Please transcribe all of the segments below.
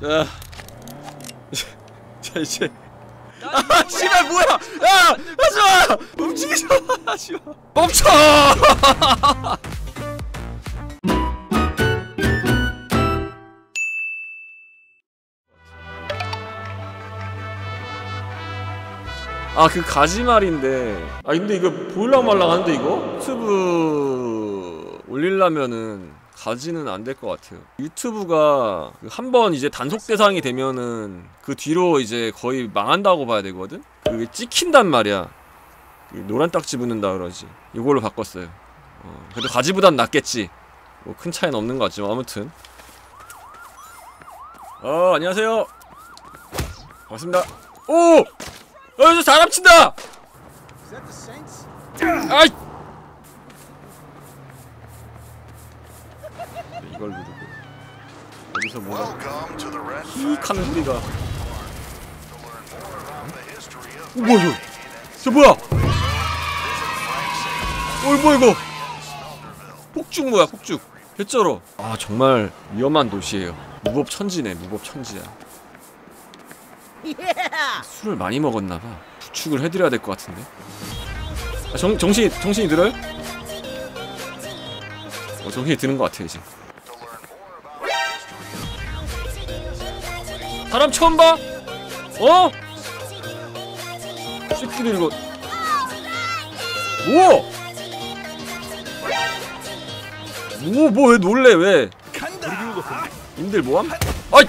자, 자 이제. 아 씨발 뭐야? 야 하지마! 움직이지 마! 하지마! 멈춰! 아 그 가지말인데. 아 근데 이거 보일랑 말랑한데 이거? 유튜브 올리려면은 가지는 안 될 것 같아요. 유튜브가 한 번 이제 단속 대상이 되면은 그 뒤로 이제 거의 망한다고 봐야 되거든? 그게 찍힌단 말이야. 그 노란 딱지 붙는다 그러지. 이걸로 바꿨어요. 어, 그래도 가지보단 낫겠지. 뭐 큰 차이는 없는 것 같지만 아무튼. 어 안녕하세요. 반갑습니다. 오! 어, 저 사람 친다! 아이! 이걸 누르고. 여기서 뭐가 Welcome to the Red 휙 하는 소리가. 어, 뭐야 이거? 저 뭐야? 어 뭐야 이거? 폭죽 뭐야 폭죽? 개쩔어 아 정말 위험한 도시예요. 무법천지네 무법천지야. 술을 많이 먹었나봐. 부축을 해드려야 될 것 같은데. 아, 정, 정신이 정신이 들어요? 어, 정신이 드는 것 같아 이제 사람 처음 봐? 어? 새끼들 이거 우와! 오, 뭐왜 놀래 왜? 님들 뭐함? 어이!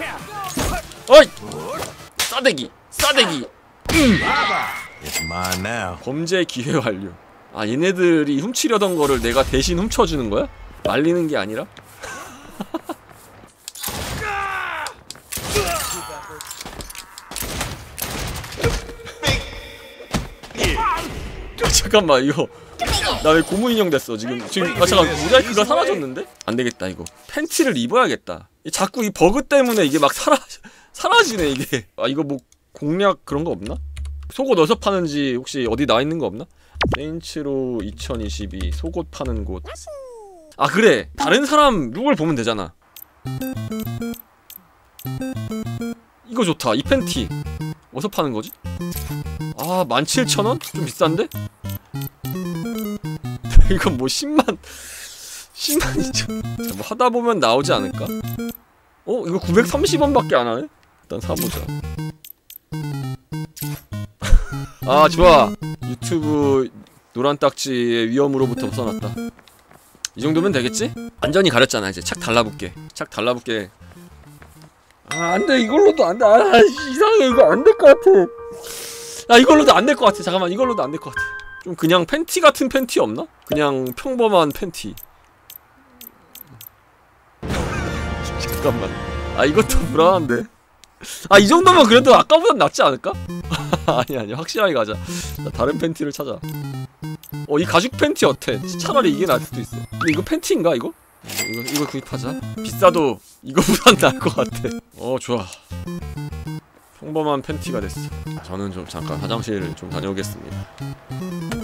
어이! 싸대기! 싸대기! Now. 범죄 기회 완료. 아 얘네들이 훔치려던 거를 내가 대신 훔쳐주는 거야? 말리는 게 아니라? 잠깐만 이거 나 왜 고무 인형 됐어 지금 지금 아 잠깐 모자이크가 사라졌는데? 안 되겠다 이거 팬티를 입어야겠다 이 자꾸 이 버그 때문에 이게 막 사라 사라지네 이게 아 이거 뭐 공략 그런 거 없나? 속옷 어디서 파는지 혹시 어디 나 있는 거 없나? 세인츠로 2022 속옷 파는 곳. 아 그래 다른 사람 룩을 보면 되잖아. 이거 좋다 이 팬티 어디서 파는 거지? 아 17,000원? 좀 비싼데? 이건 뭐 10만 10만이죠. 뭐 하다 보면 나오지 않을까? 어? 이거 930원밖에 안 하네? 일단 사보자. 아 좋아. 유튜브 노란 딱지의 위험으로부터 벗어났다. 이 정도면 되겠지? 완전히 가렸잖아 이제. 착 달라붙게. 착 달라붙게. 아 안돼. 이걸로도 안돼. 아 이상해. 이거 안 될 것 같아. 아 이걸로도 안 될 것 같아. 잠깐만. 이걸로도 안 될 것 같아 좀 그냥 팬티 같은 팬티 없나? 그냥 평범한 팬티. 잠깐만. 아 이것도 불안한데? 아 이 정도면 그래도 아까보단 낫지 않을까? 아니 아니 확실하게 가자. 자, 다른 팬티를 찾아. 어 이 가죽 팬티 어때? 차라리 이게 나을 수도 있어. 근데 이거 팬티인가 이거? 어, 이거 이거 구입하자. 비싸도 이거보단 나을 것 같아. 어 좋아. 평범한 팬티가 됐어. 저는 좀 잠깐 화장실 좀 다녀오겠습니다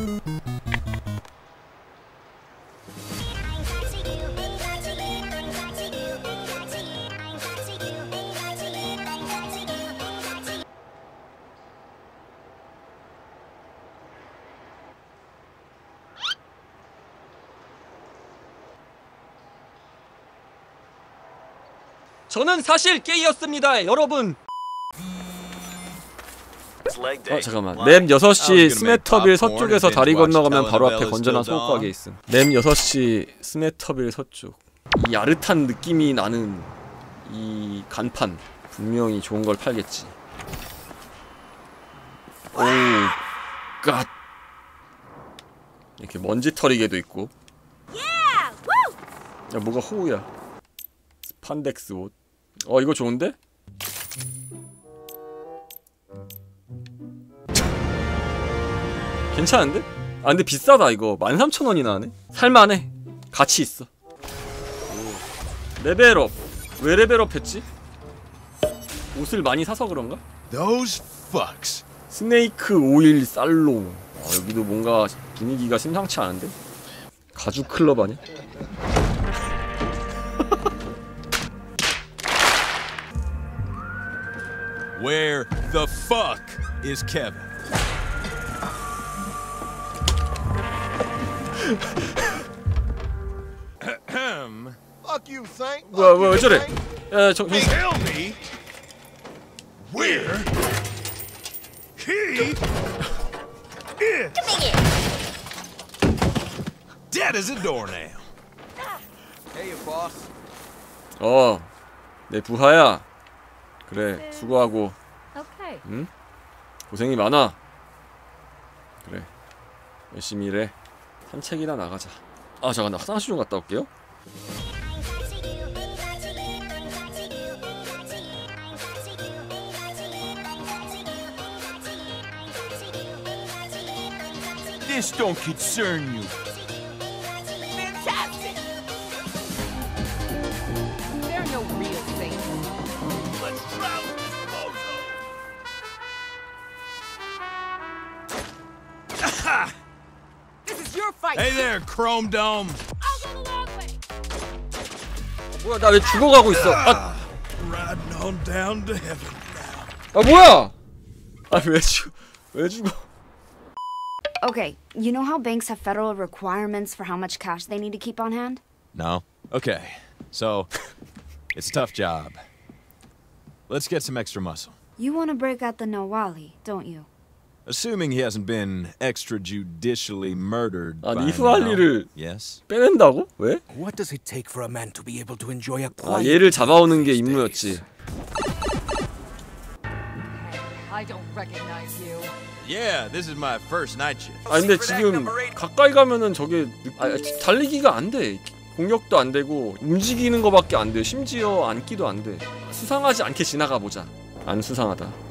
저는 사실 게이였습니다. 여러분. 어 잠깐만. 램 6시 스메터빌 서쪽에서 다리 건너가면 바로 앞에 건전한 소옷 가게 있음. 램 6시 스메터빌 서쪽. 이 야릇한 느낌이 나는 이 간판. 분명히 좋은 걸 팔겠지. 오갓. 이렇게 먼지 털이게도 있고. 야 뭐가 호우야? 스판덱스 옷 어 이거 좋은데? 괜찮은데? 아 근데 비싸다 이거 13,000원이나 하네? 살만해 가치 있어 오. 레벨업 왜 레벨업 했지? 옷을 많이 사서 그런가? Those fucks. 스네이크 오일 살롱 아, 여기도 뭔가 분위기가 심상치 않은데? 가죽 클럽 아니야? Where the fuck is Kevin? Ahem. Fuck you think? 뭐야 뭐야 왜 저래? 야 정, 정, Tell me where he is. Dead as a doornail. Hey, boss. 어, 내 부하야. 그래, 수고하고 Okay. 고생이 많아. 그래, 열심히 일해. 산책이나 나가자. 아 잠깐 나 화장실 좀 갔다 올게요. This don't concern you. fight. Hey there, Chrome Dome. I'll go the long way. 뭐야 나 왜 죽어가고 있어? 아, Riding on down to heaven. 아 뭐야? 아왜 죽? 왜 죽어? Okay, you know how banks have federal requirements for how much cash they need to keep on hand? No. Okay. So, it's a tough job. Let's get some extra muscle. You want to break out the Nawali, don't you? Assuming he hasn't been extrajudicially murdered. 아, 할 now. 일을 Yes. 빼낸다고? 왜? What does it take for a man to be able to enjoy a 아 quiet 얘를 잡아오는 게 임무였지. I don't recognize you. Yeah, this is my first night shift. 아 근데 지금 가까이 가면은 저게 느- 아, 달리기가 안 돼. 공격도 안 되고 움직이는 거밖에 안 돼. 심지어 앉기도 안 돼. 수상하지 않게 지나가 보자. 안 수상하다.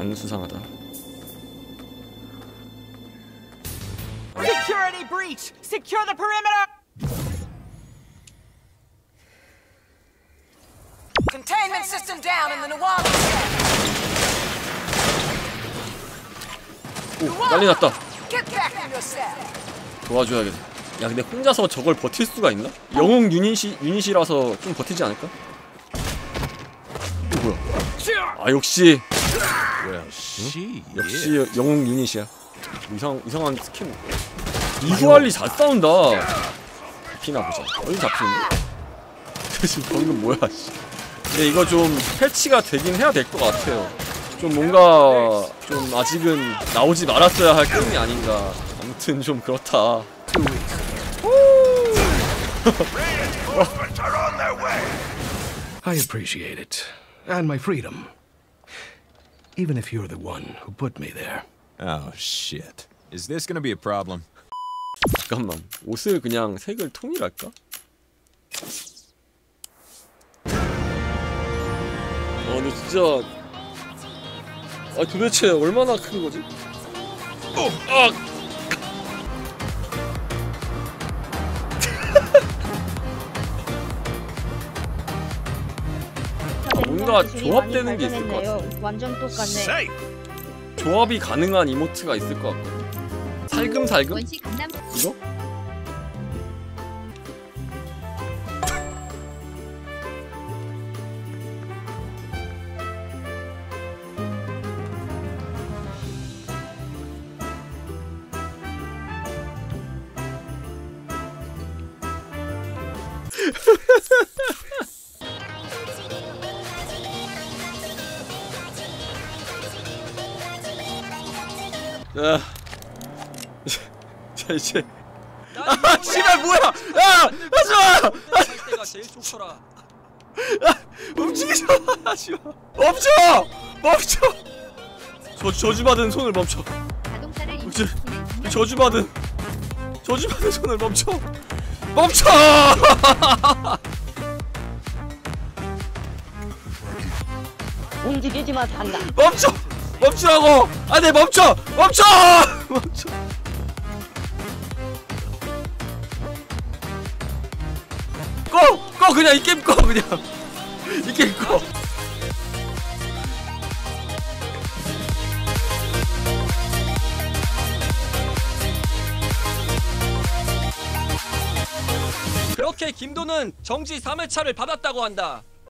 안 수상하다. Security breach! Secure the perimeter! Containment system down in the Nawali 오 난리 났다. 도와줘야겠다. 야 근데 혼자서 저걸 버틸 수가 있나? 영웅 유닛이 유닛이라서 좀 버티지 않을까? 이 뭐야? 아 역시 Well, she 역시 영웅 유닛이야. 이상 이상한 스킨. 이후알리 잘 싸운다. 피나 보자. 어디 잡히는데? 지금 방금 뭐야? 씨. 근데 이거 좀 패치가 되긴 해야 될 것 같아요. 좀 뭔가 좀 아직은 나오지 말았어야 할 게임이 아닌가. 아무튼 좀 그렇다. I appreciate it. And my freedom. Even if you're the one who put me there. Oh shit. Is this gonna be a problem? 잠깐만. 옷을 그냥 색을 통일할까? 아 근데 진짜 아 도대체 얼마나 큰 거지? 어, 아! 아, 뭔가 조합되는 게 있을 것 같아. 완전 똑같네. 조합이 가능한 이모트가 있을 것 같고. 살금살금? 이거? 자, 자 이제. 아 씨발 뭐야? 야 하지마! 때가 제일 좋더라. 아, 움직이지 마 씨발 멈춰! 멈춰! 저 저주받은 손을 멈춰. 인식시키는 기능 저주받은 저주받은 손을 멈춰. 멈춰! 움직이지만 산다. 멈춰 멈추라고! 안돼 멈춰! 멈춰! 멈춰! 꺼! 꺼! 그냥 이 게임 꺼 그냥. 이 게임 꺼. 그렇게 김도는 정지 3회차를 받았다고 한다.